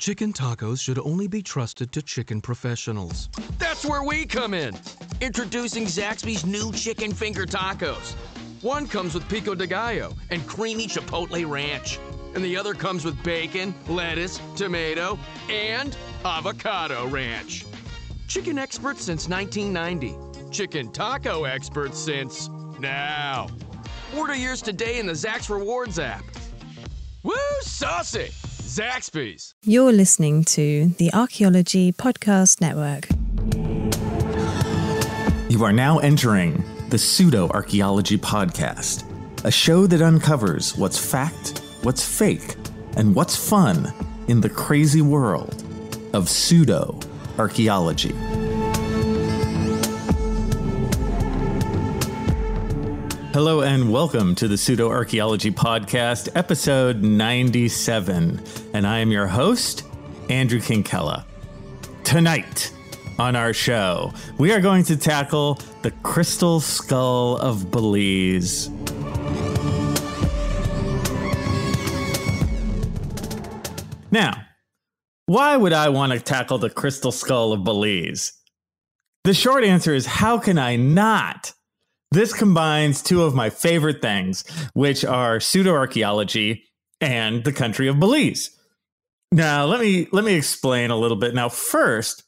Chicken tacos should only be trusted to chicken professionals. That's where we come in. Introducing Zaxby's new chicken finger tacos. One comes with pico de gallo and creamy chipotle ranch, and the other comes with bacon, lettuce, tomato, and avocado ranch. Chicken experts since 1990. Chicken taco experts since now. Order yours today in the Zax Rewards app. Woo, saucy! Zaxby's. You're listening to the Archaeology Podcast Network. You are now entering the Pseudo Archaeology Podcast, a show that uncovers what's fact, what's fake, and what's fun in the crazy world of pseudo archaeology. Hello and welcome to the Pseudo Archaeology Podcast, episode 97. And I am your host, Andrew Kinkella. Tonight on our show, we are going to tackle the crystal skull of Belize. Now, why would I want to tackle the crystal skull of Belize? The short answer is how can I not? This combines two of my favorite things, which are pseudo archaeology and the country of Belize. Now, let me let me explain a little bit. Now, first,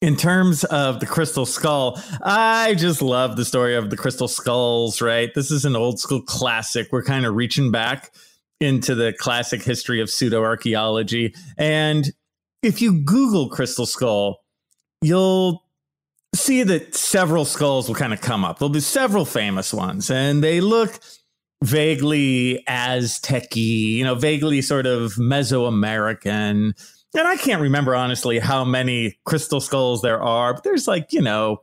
in terms of the crystal skull, I just love the story of the crystal skulls, right? This is an old school classic. We're kind of reaching back into the classic history of pseudo archaeology. And if you Google crystal skull, you'll see that several skulls will kind of come up. There'll be several famous ones, and they look vaguely Aztec you know, vaguely sort of Mesoamerican. And I can't remember honestly how many crystal skulls there are, but there's like, you know,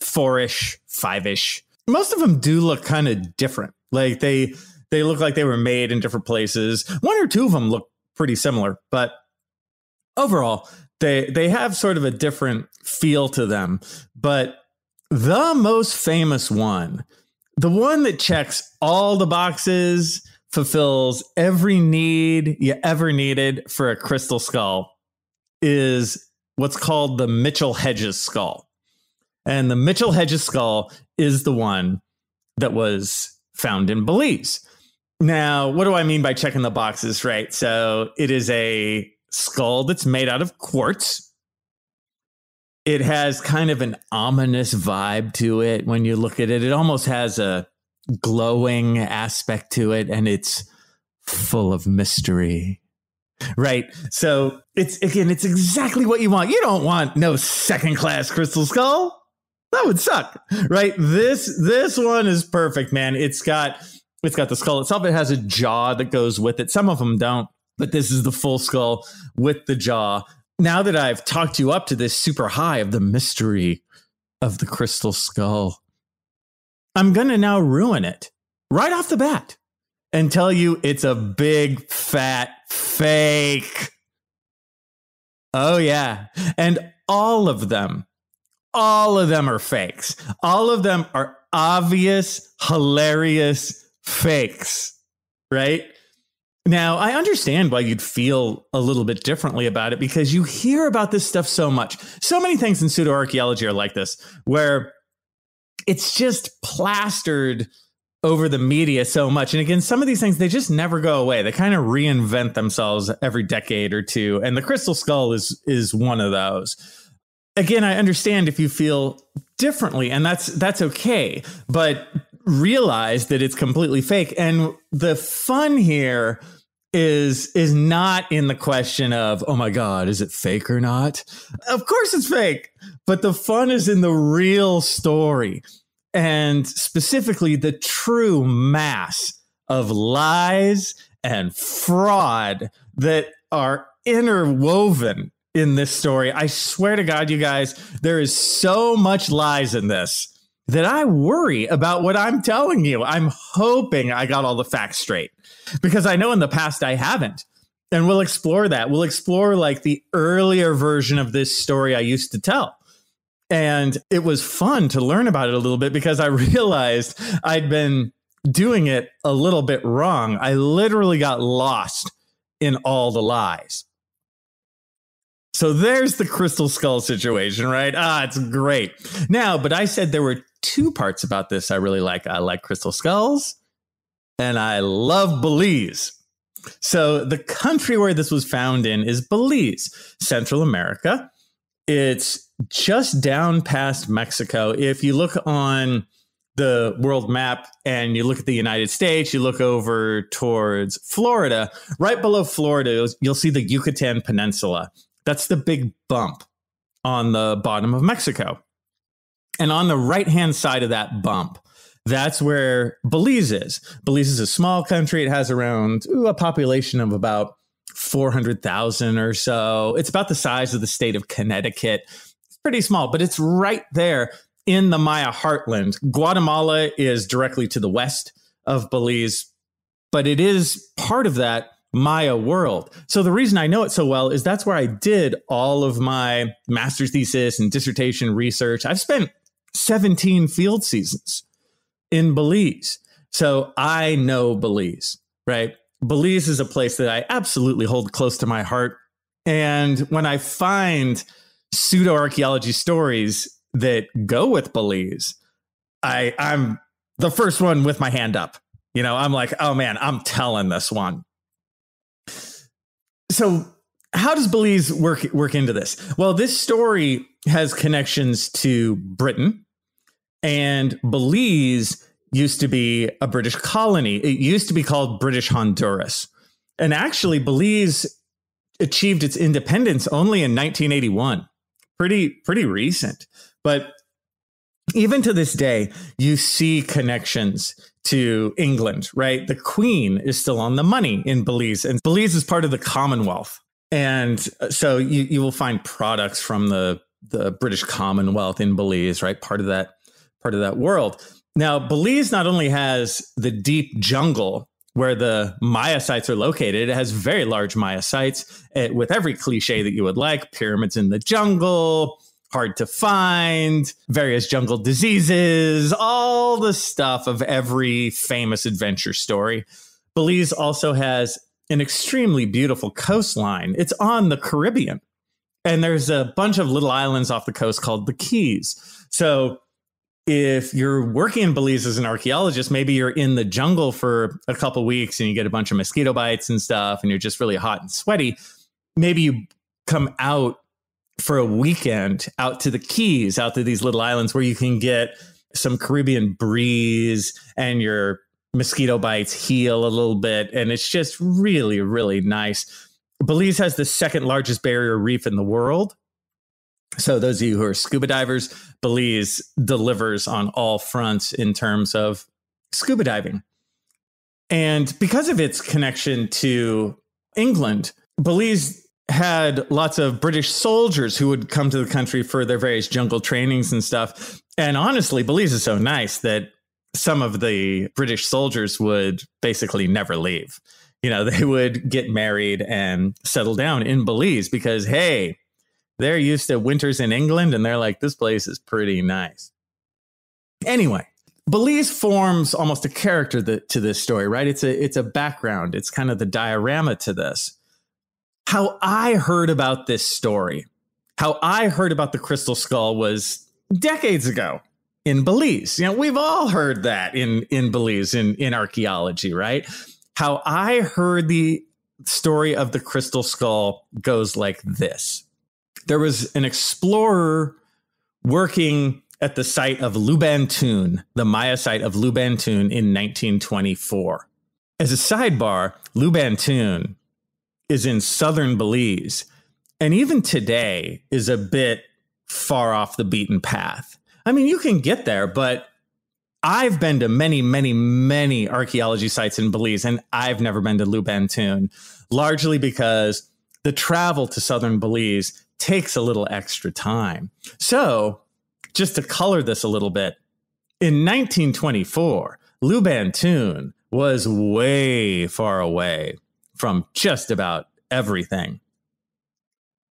four ish, five ish. Most of them do look kind of different. Like they they look like they were made in different places. One or two of them look pretty similar, but overall, they they have sort of a different feel to them. But the most famous one, the one that checks all the boxes, fulfills every need you ever needed for a crystal skull, is what's called the Mitchell Hedges skull. And the Mitchell Hedges skull is the one that was found in Belize. Now, what do I mean by checking the boxes, right? So it is a skull that's made out of quartz. It has kind of an ominous vibe to it when you look at it. It almost has a glowing aspect to it, and it's full of mystery. Right. So it's again, it's exactly what you want. You don't want no second class crystal skull. That would suck. Right. This this one is perfect, man. It's got it's got the skull itself. It has a jaw that goes with it. Some of them don't but this is the full skull with the jaw. Now that I've talked you up to this super high of the mystery of the crystal skull, I'm going to now ruin it right off the bat and tell you it's a big fat fake. Oh, yeah. And all of them, all of them are fakes. All of them are obvious, hilarious fakes, right? Now, I understand why you'd feel a little bit differently about it because you hear about this stuff so much. So many things in pseudo archaeology are like this, where it's just plastered over the media so much. And again, some of these things, they just never go away. They kind of reinvent themselves every decade or two. And the crystal skull is is one of those. Again, I understand if you feel differently, and that's that's okay. But realize that it's completely fake. And the fun here is is not in the question of oh my god is it fake or not? Of course it's fake but the fun is in the real story and specifically the true mass of lies and fraud that are interwoven in this story. I swear to god you guys there is so much lies in this that I worry about what I'm telling you. I'm hoping I got all the facts straight because I know in the past I haven't. And we'll explore that. We'll explore like the earlier version of this story I used to tell. And it was fun to learn about it a little bit because I realized I'd been doing it a little bit wrong. I literally got lost in all the lies. So there's the crystal skull situation, right? Ah, it's great. Now, but I said there were two parts about this I really like. I like crystal skulls and I love Belize. So the country where this was found in is Belize, Central America. It's just down past Mexico. If you look on the world map and you look at the United States, you look over towards Florida, right below Florida, you'll see the Yucatan Peninsula. That's the big bump on the bottom of Mexico. And on the right hand side of that bump, that's where Belize is. Belize is a small country. It has around ooh, a population of about 400,000 or so. It's about the size of the state of Connecticut. It's pretty small, but it's right there in the Maya heartland. Guatemala is directly to the west of Belize, but it is part of that Maya world. So the reason I know it so well is that's where I did all of my master's thesis and dissertation research. I've spent 17 field seasons in Belize. So I know Belize, right? Belize is a place that I absolutely hold close to my heart. And when I find pseudo archaeology stories that go with Belize, I, I'm the first one with my hand up. You know, I'm like, oh man, I'm telling this one. So, how does Belize work work into this? Well, this story has connections to Britain, and Belize used to be a British colony. It used to be called British Honduras. And actually, Belize achieved its independence only in 1981. Pretty, pretty recent. But even to this day, you see connections to England, right? The Queen is still on the money in Belize, and Belize is part of the Commonwealth. And uh, so you, you will find products from the, the British Commonwealth in Belize, right? Part of that part of that world. Now, Belize not only has the deep jungle where the Maya sites are located, it has very large Maya sites eh, with every cliche that you would like pyramids in the jungle, hard to find, various jungle diseases, all the stuff of every famous adventure story. Belize also has an extremely beautiful coastline. It's on the Caribbean. And there's a bunch of little islands off the coast called the Keys. So if you're working in Belize as an archaeologist, maybe you're in the jungle for a couple weeks and you get a bunch of mosquito bites and stuff, and you're just really hot and sweaty. Maybe you come out for a weekend out to the Keys, out to these little islands where you can get some Caribbean breeze and your mosquito bites heal a little bit. And it's just really, really nice. Belize has the second largest barrier reef in the world. So, those of you who are scuba divers, Belize delivers on all fronts in terms of scuba diving. And because of its connection to England, Belize had lots of British soldiers who would come to the country for their various jungle trainings and stuff. And honestly, Belize is so nice that some of the British soldiers would basically never leave. You know, they would get married and settle down in Belize because, hey, they're used to winters in England and they're like, this place is pretty nice. Anyway, Belize forms almost a character that, to this story, right? It's a it's a background. It's kind of the diorama to this. How I heard about this story, how I heard about the crystal skull was decades ago in Belize. You know, we've all heard that in in Belize in in archaeology, right? How I heard the story of the crystal skull goes like this there was an explorer working at the site of Lubantun, the Maya site of Lubantun in 1924. As a sidebar, Lubantun is in southern Belize and even today is a bit far off the beaten path. I mean, you can get there, but I've been to many, many, many archaeology sites in Belize, and I've never been to Lubantun, largely because the travel to southern Belize takes a little extra time. So, just to color this a little bit, in 1924, Lubantun was way far away from just about everything.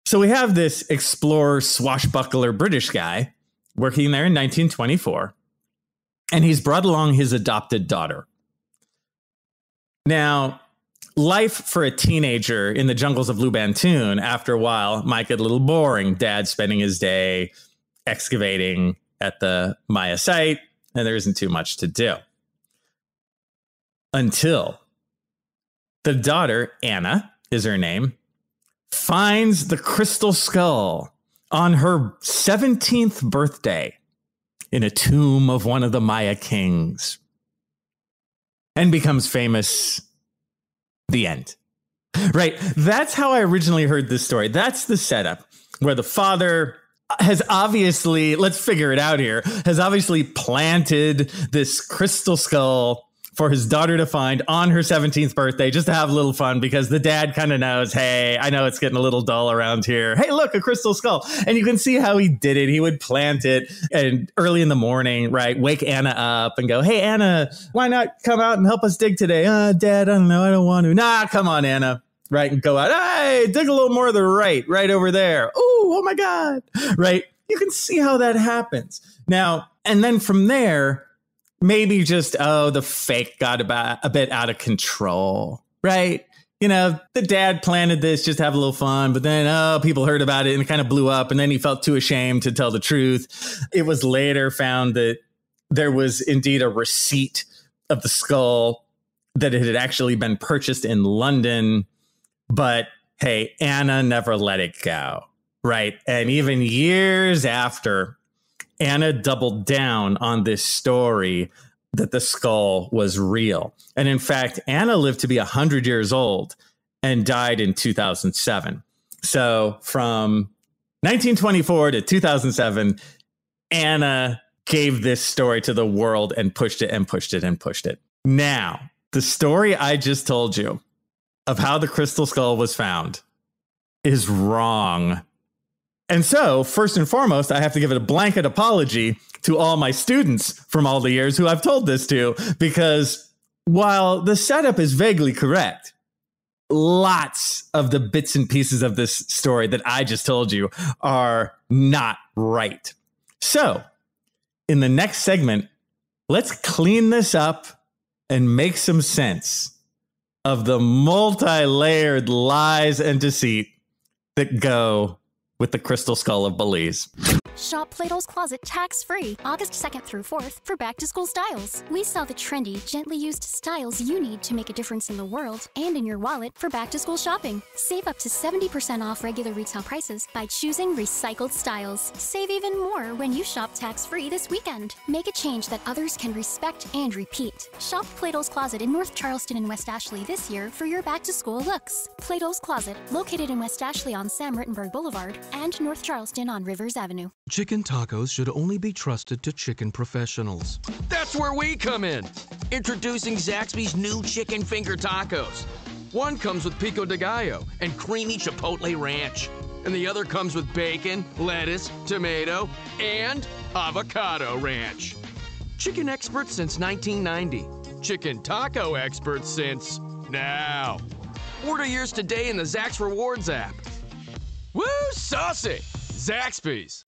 So we have this explorer, swashbuckler British guy working there in 1924, and he's brought along his adopted daughter. Now, life for a teenager in the jungles of Lubantun after a while might get a little boring. Dad spending his day excavating at the Maya site, and there isn't too much to do. Until the daughter, Anna is her name, finds the crystal skull on her 17th birthday in a tomb of one of the Maya kings and becomes famous. The end. Right. That's how I originally heard this story. That's the setup where the father has obviously, let's figure it out here, has obviously planted this crystal skull for his daughter to find on her 17th birthday just to have a little fun because the dad kind of knows, hey, I know it's getting a little dull around here. Hey, look, a crystal skull. And you can see how he did it. He would plant it and early in the morning, right, wake Anna up and go, hey, Anna, why not come out and help us dig today? Uh, dad, I don't know. I don't want to. Nah, come on, Anna. Right. And go out. Hey, dig a little more to the right, right over there. Ooh, oh my God. Right. You can see how that happens. Now, and then from there, maybe just oh the fake got about a bit out of control right? You know the dad planted this just to have a little fun but then oh people heard about it and it kind of blew up and then he felt too ashamed to tell the truth. It was later found that there was indeed a receipt of the skull that it had actually been purchased in london but hey anna never let it go right? And even years after Anna doubled down on this story that the skull was real. And in fact, Anna lived to be 100 years old and died in 2007. So from 1924 to 2007, Anna gave this story to the world and pushed it and pushed it and pushed it. Now, the story I just told you of how the crystal skull was found is wrong and so, first and foremost, I have to give it a blanket apology to all my students from all the years who I've told this to, because while the setup is vaguely correct, lots of the bits and pieces of this story that I just told you are not right. So, in the next segment, let's clean this up and make some sense of the multi layered lies and deceit that go with the crystal skull of Belize. Shop Plato's Closet tax free August 2nd through 4th for back to school styles. We sell the trendy, gently used styles you need to make a difference in the world and in your wallet for back to school shopping. Save up to 70% off regular retail prices by choosing recycled styles. Save even more when you shop tax free this weekend. Make a change that others can respect and repeat. Shop Plato's Closet in North Charleston and West Ashley this year for your back to school looks. Plato's Closet, located in West Ashley on Sam Rittenberg Boulevard and North Charleston on Rivers Avenue. Chicken tacos should only be trusted to chicken professionals. That's where we come in. Introducing Zaxby's new chicken finger tacos. One comes with pico de gallo and creamy chipotle ranch. And the other comes with bacon, lettuce, tomato, and avocado ranch. Chicken experts since 1990. Chicken taco experts since now. Order yours today in the Zax Rewards app. Woo, saucy! Zaxby's.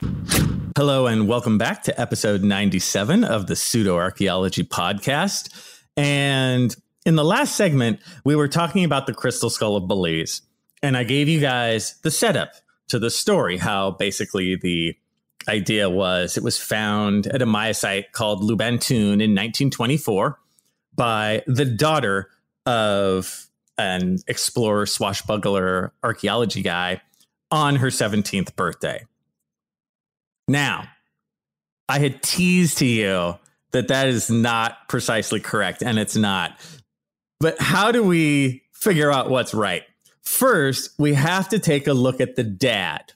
Hello, and welcome back to episode 97 of the Pseudo Archaeology Podcast. And in the last segment, we were talking about the crystal skull of Belize. And I gave you guys the setup to the story, how basically the idea was it was found at a Maya site called Lubantun in 1924 by the daughter of an explorer, swashbuckler, archaeology guy on her 17th birthday. Now, I had teased to you that that is not precisely correct, and it's not. But how do we figure out what's right? First, we have to take a look at the dad.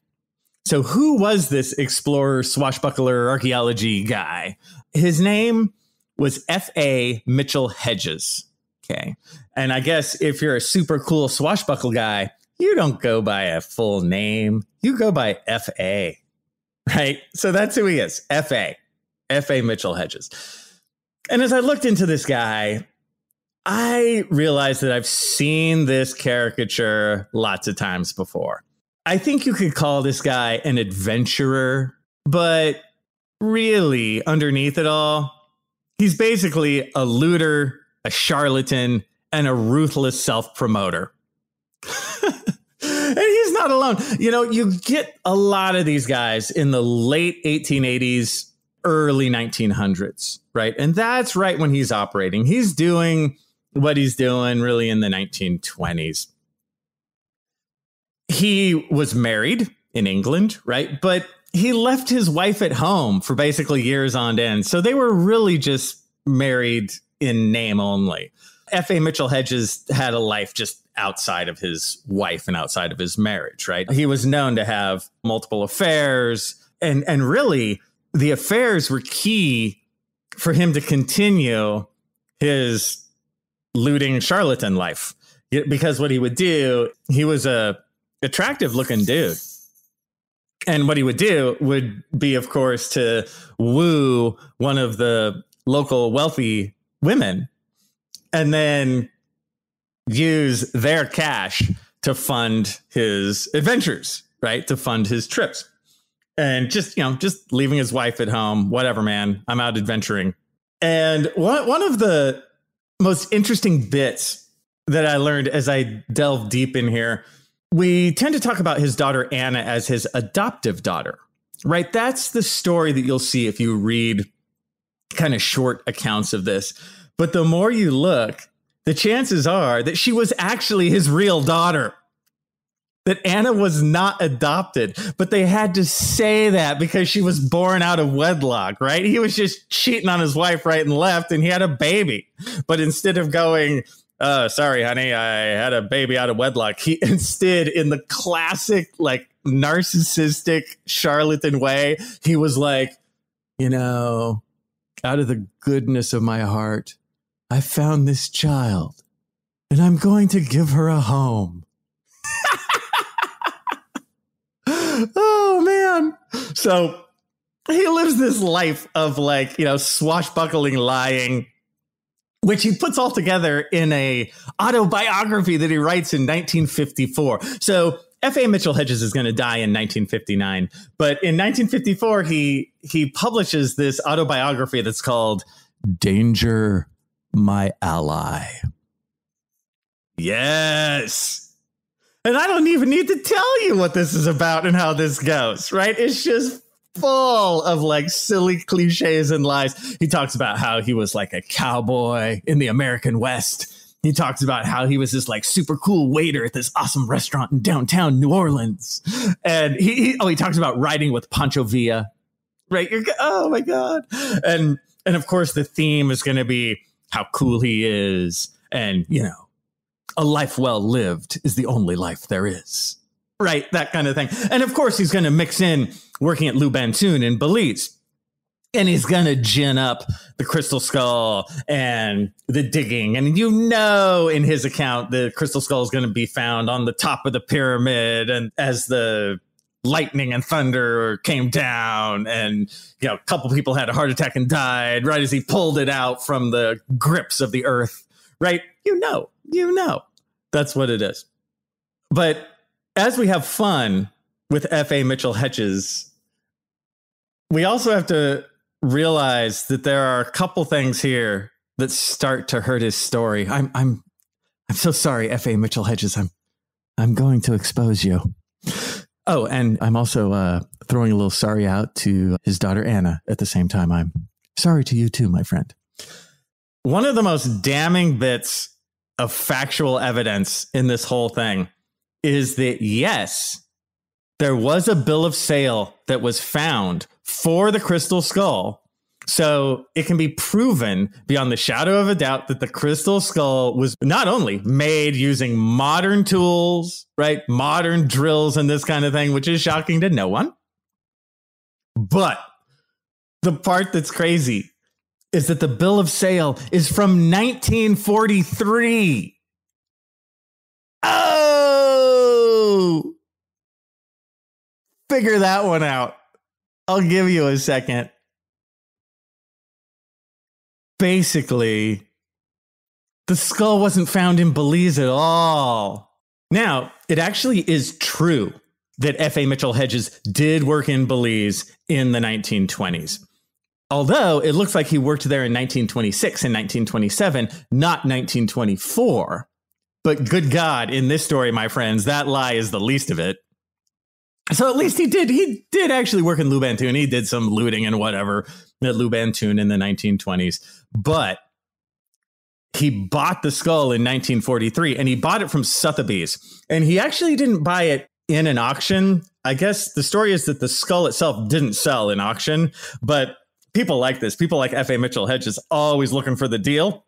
So, who was this explorer, swashbuckler, archaeology guy? His name was F.A. Mitchell Hedges. Okay. And I guess if you're a super cool swashbuckle guy, you don't go by a full name, you go by F.A right? So that's who he is F.A. F.A. Mitchell Hedges. And as I looked into this guy, I realized that I've seen this caricature lots of times before. I think you could call this guy an adventurer, but really, underneath it all, he's basically a looter, a charlatan, and a ruthless self promoter. Not alone. You know, you get a lot of these guys in the late 1880s, early 1900s, right? And that's right when he's operating. He's doing what he's doing really in the 1920s. He was married in England, right? But he left his wife at home for basically years on end. So they were really just married in name only. F.A. Mitchell Hedges had a life just outside of his wife and outside of his marriage, right? He was known to have multiple affairs and and really the affairs were key for him to continue his looting charlatan life. Because what he would do, he was a attractive looking dude. And what he would do would be, of course, to woo one of the local wealthy women and then use their cash to fund his adventures, right? To fund his trips. And just, you know, just leaving his wife at home, whatever, man. I'm out adventuring. And one, one of the most interesting bits that I learned as I delve deep in here, we tend to talk about his daughter Anna as his adoptive daughter, right? That's the story that you'll see if you read kind of short accounts of this. But the more you look, the chances are that she was actually his real daughter. That Anna was not adopted, but they had to say that because she was born out of wedlock, right? He was just cheating on his wife right and left, and he had a baby. But instead of going, oh, sorry, honey, I had a baby out of wedlock. He instead, in the classic, like narcissistic charlatan way, he was like, you know, out of the goodness of my heart, I found this child and I'm going to give her a home. oh, man. So he lives this life of like, you know, swashbuckling lying, which he puts all together in a autobiography that he writes in 1954. So F.A. Mitchell Hedges is going to die in 1959, but in 1954 he he publishes this autobiography that's called Danger my ally. Yes. And I don't even need to tell you what this is about and how this goes, right? It's just full of like silly cliches and lies. He talks about how he was like a cowboy in the American West. He talks about how he was this like super cool waiter at this awesome restaurant in downtown New Orleans. And he, he oh, he talks about riding with Pancho Villa. Right? You're oh my God. And and of course the theme is gonna be how cool he is and, you know, a life well lived is the only life there is. Right, that kind of thing. And of course, he's going to mix in working at Lubantun in Belize. And he's going to gin up the crystal skull and the digging. And you know, in his account, the crystal skull is going to be found on the top of the pyramid. And as the lightning and thunder came down and you know a couple people had a heart attack and died right as he pulled it out from the grips of the earth right? You know you know that's what it is. But as we have fun with fa mitchell hedges we also have to realize that there are a couple things here that start to hurt his story. I'm i'm i'm so sorry fa mitchell hedges. I'm i'm going to expose you Oh, and I'm also uh, throwing a little sorry out to his daughter Anna at the same time. I'm sorry to you too, my friend. One of the most damning bits of factual evidence in this whole thing is that yes, there was a bill of sale that was found for the crystal skull so it can be proven beyond the shadow of a doubt that the crystal skull was not only made using modern tools, right? Modern drills and this kind of thing, which is shocking to no one. But the part that's crazy is that the bill of sale is from 1943. Oh, figure that one out. I'll give you a second basically, the skull wasn't found in Belize at all. Now, it actually is true that F.A. Mitchell Hedges did work in Belize in the 1920s. Although it looks like he worked there in 1926 and 1927, not 1924. But good God, in this story, my friends, that lie is the least of it. So at least he did he did actually work in Lubantun. He did some looting and whatever at Lubantun in the 1920s. But he bought the skull in 1943 and he bought it from Sotheby's. And he actually didn't buy it in an auction. I guess the story is that the skull itself didn't sell in auction, but people like this. People like F.A. Mitchell Hedge is always looking for the deal.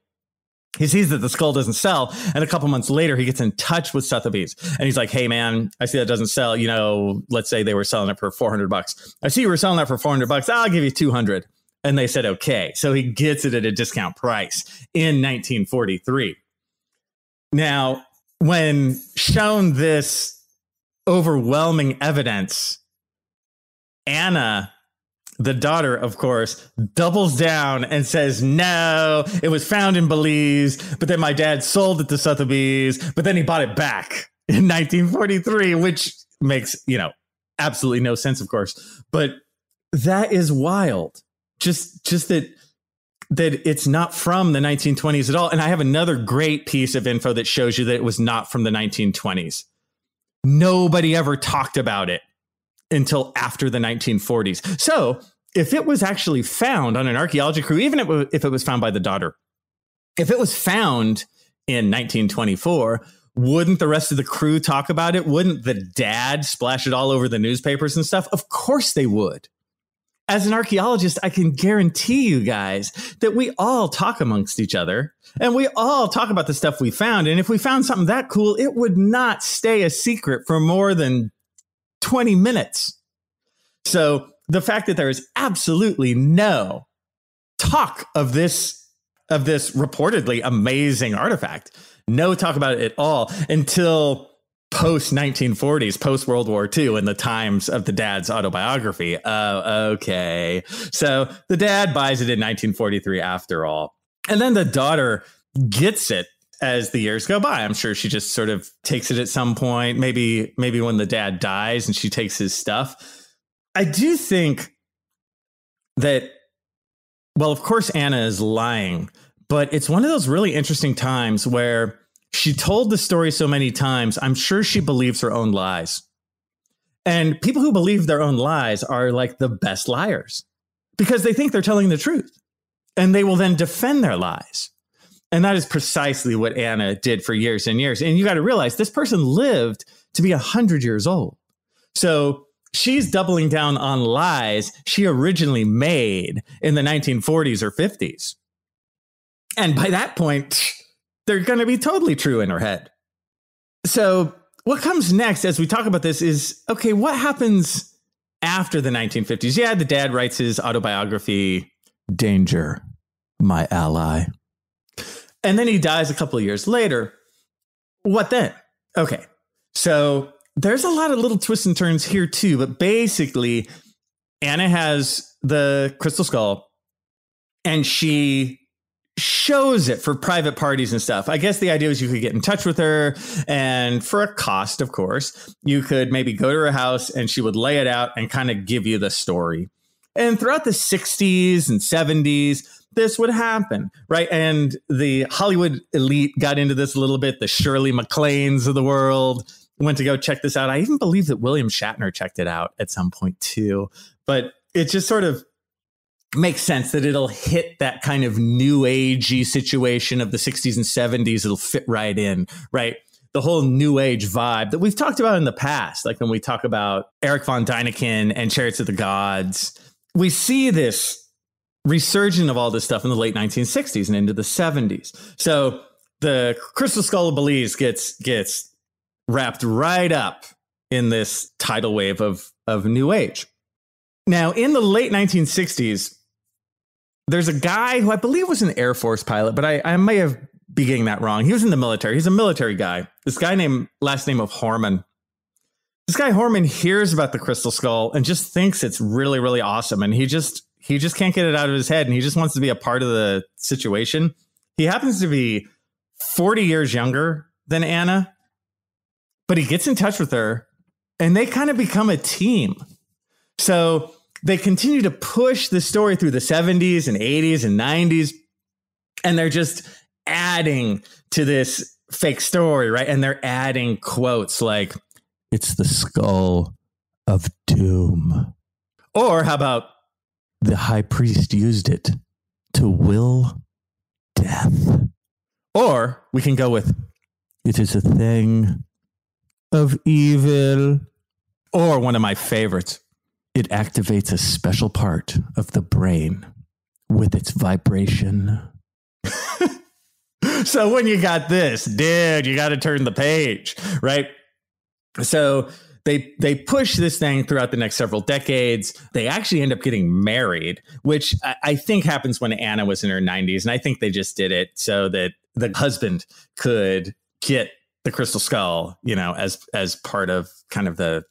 He sees that the skull doesn't sell, and a couple months later, he gets in touch with Sotheby's, and he's like, "Hey, man, I see that doesn't sell. You know, let's say they were selling it for four hundred bucks. I see you were selling that for four hundred bucks. I'll give you two hundred. And they said, okay. So he gets it at a discount price in 1943. Now, when shown this overwhelming evidence, Anna, the daughter, of course, doubles down and says, No, it was found in Belize, but then my dad sold it to Sotheby's, but then he bought it back in 1943, which makes, you know, absolutely no sense, of course. But that is wild just just that that it's not from the 1920s at all. And I have another great piece of info that shows you that it was not from the 1920s. Nobody ever talked about it until after the 1940s. So if it was actually found on an archaeology crew, even if it was found by the daughter, if it was found in 1924, wouldn't the rest of the crew talk about it? Wouldn't the dad splash it all over the newspapers and stuff? Of course they would as an archaeologist, I can guarantee you guys that we all talk amongst each other and we all talk about the stuff we found. And if we found something that cool, it would not stay a secret for more than 20 minutes. So the fact that there is absolutely no talk of this, of this reportedly amazing artifact, no talk about it at all until post 1940s, post World War II, in the times of the dad's autobiography. Oh, okay. So the dad buys it in 1943 after all. And then the daughter gets it as the years go by. I'm sure she just sort of takes it at some point, maybe maybe when the dad dies and she takes his stuff. I do think that well, of course Anna is lying, but it's one of those really interesting times where she told the story so many times, I'm sure she believes her own lies. And people who believe their own lies are like the best liars because they think they're telling the truth and they will then defend their lies. And that is precisely what Anna did for years and years. And you got to realize this person lived to be 100 years old. So she's doubling down on lies she originally made in the 1940s or 50s. And by that point, they're going to be totally true in her head. So, what comes next as we talk about this is okay, what happens after the 1950s? Yeah, the dad writes his autobiography, Danger, My Ally. And then he dies a couple of years later. What then? Okay. So, there's a lot of little twists and turns here too, but basically, Anna has the crystal skull and she shows it for private parties and stuff. I guess the idea was you could get in touch with her and for a cost, of course, you could maybe go to her house and she would lay it out and kind of give you the story. And throughout the 60s and 70s, this would happen, right? And the Hollywood elite got into this a little bit. The Shirley MacLaines of the world went to go check this out. I even believe that William Shatner checked it out at some point too. But it just sort of makes sense that it'll hit that kind of new agey situation of the 60s and 70s. It'll fit right in, right? The whole new age vibe that we've talked about in the past, like when we talk about Eric von Däniken and Chariots of the Gods, we see this resurgence of all this stuff in the late 1960s and into the 70s. So the Crystal Skull of Belize gets gets wrapped right up in this tidal wave of of new age. Now, in the late 1960s, there's a guy who I believe was an Air Force pilot, but I, I may have be getting that wrong. He was in the military. He's a military guy. This guy named last name of Homann. This guy Homann hears about the crystal skull and just thinks it's really, really awesome. And he just he just can't get it out of his head and he just wants to be a part of the situation. He happens to be 40 years younger than Anna, but he gets in touch with her and they kind of become a team. So they continue to push the story through the 70s and 80s and 90s. And they're just adding to this fake story, right? And they're adding quotes like, it's the skull of doom. Or how about the high priest used it to will death? Or we can go with, it is a thing of evil. Or one of my favorites, it activates a special part of the brain with its vibration. so when you got this, dude, you got to turn the page, right? So they they push this thing throughout the next several decades. They actually end up getting married, which I, I think happens when Anna was in her 90s, and I think they just did it so that the husband could get the crystal skull, you know, as as part of kind of the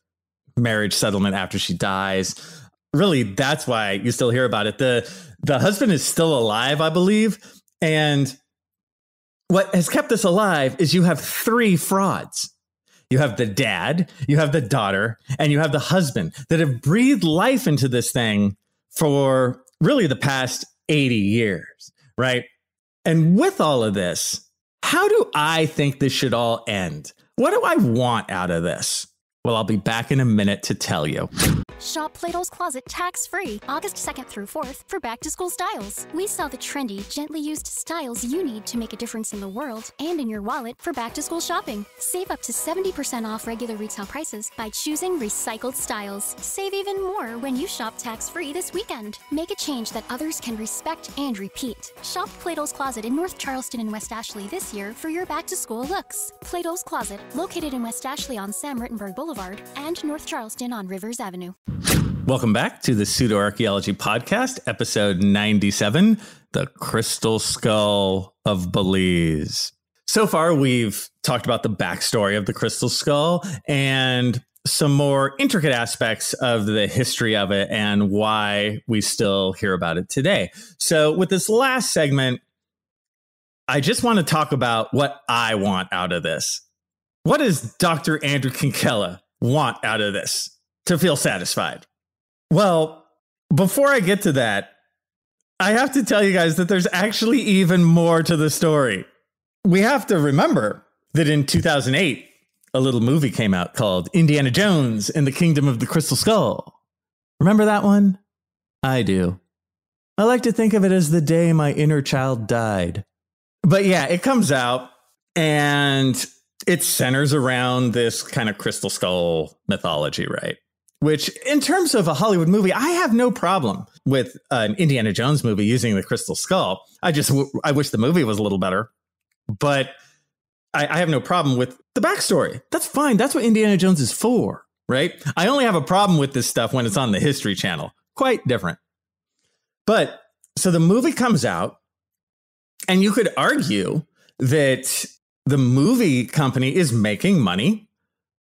marriage settlement after she dies. Really, that's why you still hear about it. The the husband is still alive, I believe, and what has kept this alive is you have three frauds. You have the dad, you have the daughter, and you have the husband that have breathed life into this thing for really the past 80 years, right? And with all of this, how do I think this should all end? What do I want out of this? Well, I'll be back in a minute to tell you. Shop Plato's Closet tax free August 2nd through 4th for back to school styles. We sell the trendy, gently used styles you need to make a difference in the world and in your wallet for back to school shopping. Save up to 70% off regular retail prices by choosing recycled styles. Save even more when you shop tax free this weekend. Make a change that others can respect and repeat. Shop Plato's Closet in North Charleston and West Ashley this year for your back to school looks. Plato's Closet, located in West Ashley on Sam Rittenberg Boulevard and North Charleston on Rivers Avenue. Welcome back to the Pseudo Archaeology Podcast, episode 97 The Crystal Skull of Belize. So far, we've talked about the backstory of the Crystal Skull and some more intricate aspects of the history of it and why we still hear about it today. So, with this last segment, I just want to talk about what I want out of this. What does Dr. Andrew Kinkella want out of this to feel satisfied? Well, before I get to that, I have to tell you guys that there's actually even more to the story. We have to remember that in 2008, a little movie came out called Indiana Jones and the Kingdom of the Crystal Skull. Remember that one? I do. I like to think of it as the day my inner child died. But yeah, it comes out and it centers around this kind of crystal skull mythology, right? Which, in terms of a Hollywood movie, I have no problem with an Indiana Jones movie using the crystal skull. I just, I wish the movie was a little better, but I, I have no problem with the backstory. That's fine. That's what Indiana Jones is for, right? I only have a problem with this stuff when it's on the History Channel. Quite different. But so the movie comes out, and you could argue that the movie company is making money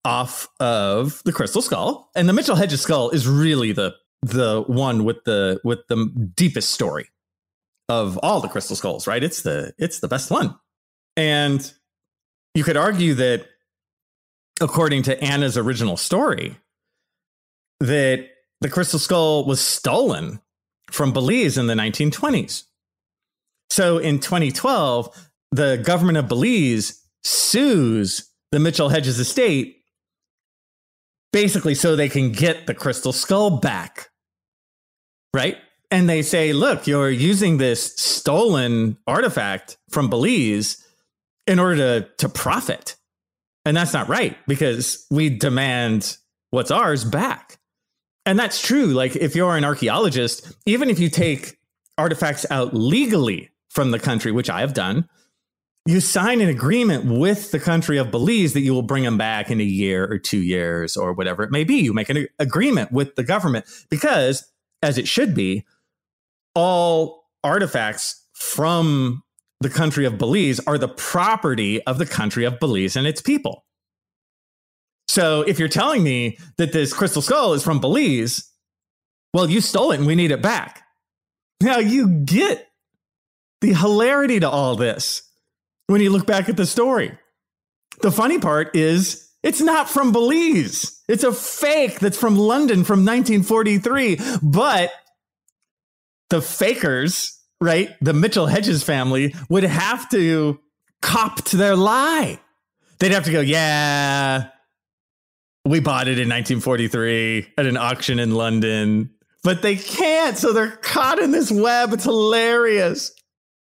off of the crystal skull and the mitchell hedges skull is really the the one with the with the deepest story of all the crystal skulls right? It's the it's the best one. And you could argue that according to anna's original story that the crystal skull was stolen from belize in the 1920s so in 2012 the government of belize sues the mitchell hedges estate basically so they can get the crystal skull back. Right? And they say, look, you're using this stolen artifact from Belize in order to, to profit. And that's not right because we demand what's ours back. And that's true. Like, if you're an archaeologist, even if you take artifacts out legally from the country, which I have done, you sign an agreement with the country of Belize that you will bring them back in a year or two years or whatever it may be. You make an agreement with the government because, as it should be, all artifacts from the country of Belize are the property of the country of Belize and its people. So if you're telling me that this crystal skull is from Belize, well, you stole it and we need it back. Now you get the hilarity to all this when you look back at the story. The funny part is It's not from Belize. It's a fake that's from London from 1943. But the fakers, right? The Mitchell Hedges family would have to cop to their lie. They'd have to go, yeah, we bought it in 1943 at an auction in London, but they can't. So they're caught in this web. It's hilarious.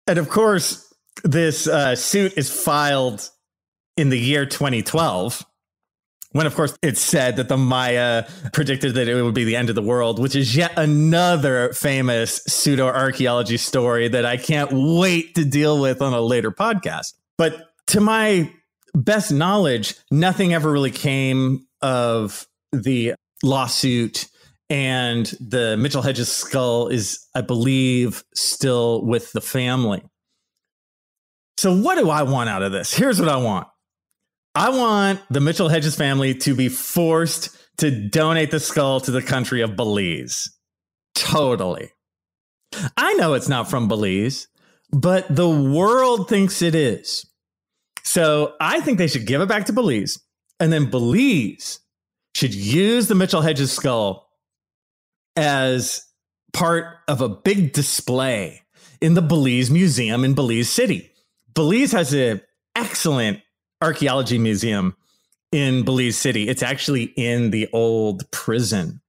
And of course, this uh, suit is filed in the year 2012 when of course it's said that the Maya predicted that it would be the end of the world, which is yet another famous pseudo archaeology story that I can't wait to deal with on a later podcast. But to my best knowledge, nothing ever really came of the lawsuit. And the Mitchell Hedges skull is, I believe, still with the family. So, what do I want out of this? Here's what I want I want the Mitchell Hedges family to be forced to donate the skull to the country of Belize. Totally. I know it's not from Belize, but the world thinks it is. So I think they should give it back to Belize. And then Belize should use the Mitchell Hedges skull as part of a big display in the Belize Museum in Belize City. Belize has an excellent archaeology museum in Belize City. It's actually in the old prison.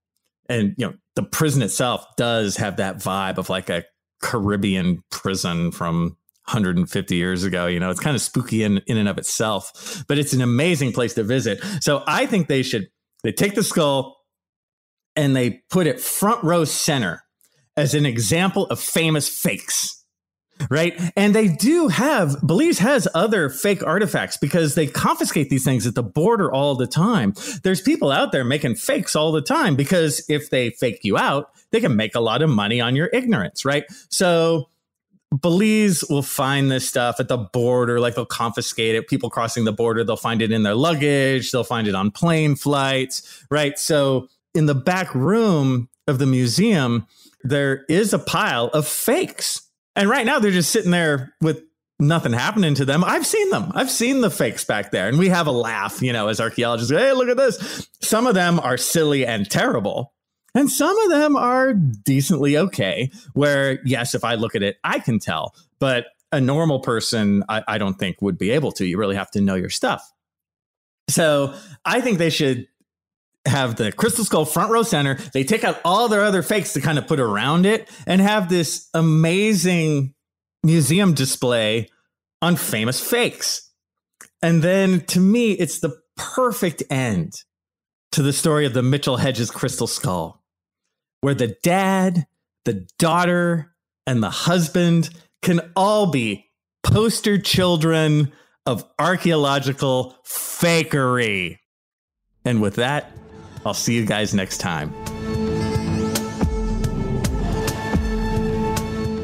And you know, the prison itself does have that vibe of like a Caribbean prison from 150 years ago. You know, it's kind of spooky in, in and of itself, but it's an amazing place to visit. So I think they should they take the skull and they put it front row center as an example of famous fakes right? And they do have, Belize has other fake artifacts because they confiscate these things at the border all the time. There's people out there making fakes all the time because if they fake you out, they can make a lot of money on your ignorance, right? So, Belize will find this stuff at the border, like they'll confiscate it. People crossing the border, they'll find it in their luggage, they'll find it on plane flights, right? So, in the back room of the museum, there is a pile of fakes and right now they're just sitting there with nothing happening to them. I've seen them. I've seen the fakes back there. And we have a laugh, you know, as archaeologists. Hey, look at this. Some of them are silly and terrible. And some of them are decently okay, where, yes, if I look at it, I can tell. But a normal person, I, I don't think would be able to. You really have to know your stuff. So I think they should have the crystal skull front row center. They take out all their other fakes to kind of put around it and have this amazing museum display on famous fakes. And then to me, it's the perfect end to the story of the Mitchell Hedges crystal skull, where the dad, the daughter, and the husband can all be poster children of archaeological fakery. And with that, I'll see you guys next time.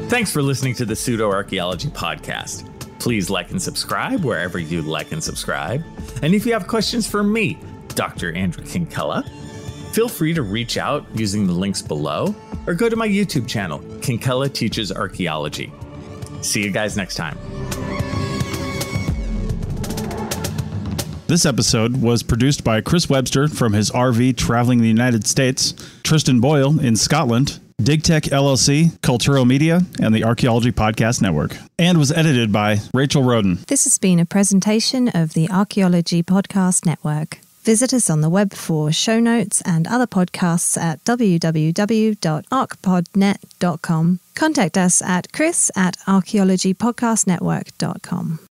Thanks for listening to the Pseudo Archaeology Podcast. Please like and subscribe wherever you like and subscribe. And if you have questions for me, Dr. Andrew Kinkella, feel free to reach out using the links below or go to my YouTube channel, Kinkella Teaches Archaeology. See you guys next time. This episode was produced by Chris Webster from his RV traveling the United States, Tristan Boyle in Scotland, DigTech LLC, Culturo Media, and the Archaeology Podcast Network, and was edited by Rachel Roden. This has been a presentation of the Archaeology Podcast Network. Visit us on the web for show notes and other podcasts at www.archpodnet.com. Contact us at chris at archaeologypodcastnetwork.com.